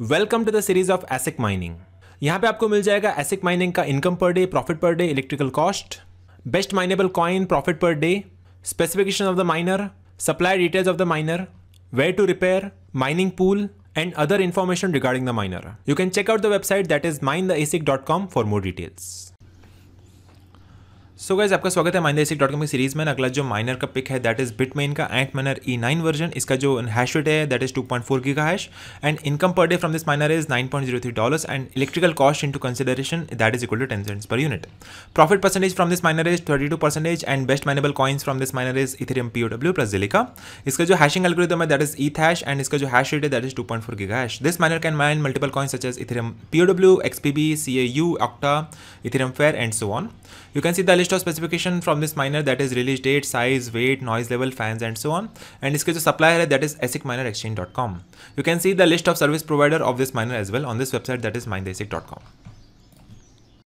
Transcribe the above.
Welcome to the series of ASIC mining यहाँ पे आपको मिल जाएगा एसिक माइनिंग का income per day profit per day electrical cost best minable coin profit per day specification of the miner supply details of the miner where to repair mining pool and other information and other information regarding the miner. The website that is mine the ASIC dot com for more details. So so guys आपका स्वागत है mind ASIC dot com की series में। अगला जो miner का pick है that is Bitmain का एंट माइनर ई नाइन वर्जन इसका जो हैश रेट है that is two point four की का hash and income per day from this miner is nine point zero three dollars and electrical cost into consideration that is equal to ten cents per unit profit percentage from this miner is thirty two percentage and best mineable coins from this miner is Ethereum P O W plus जिलिका इसका जो hashing algorithm है that is eth hash and इसका जो hash rate है that is two point four की hash this miner can mine multiple coins such as Ethereum W X P B C A U octa Ethereum fair and so on You can see the list of specification from this miner that is release date, size, weight, noise level, fans and so on. And इसके जो supplier है that is asicminerexchange.com. You can see the list of service provider of this miner as well on this website that is mindasic.com.